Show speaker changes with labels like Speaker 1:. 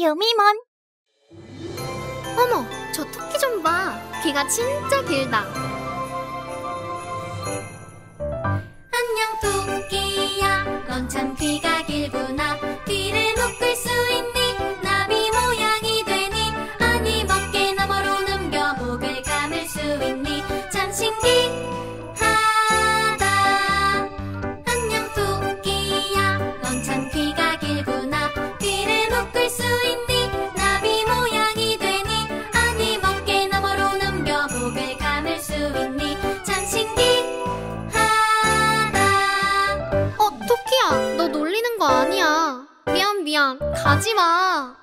Speaker 1: 유미몬
Speaker 2: 어머, 저 토끼 좀 봐. 귀가 진짜 길다.
Speaker 3: 감을 수 있니 참 신기하다
Speaker 2: 어, 토끼야, 너 놀리는 거 아니야. 미안, 미안. 가지 마.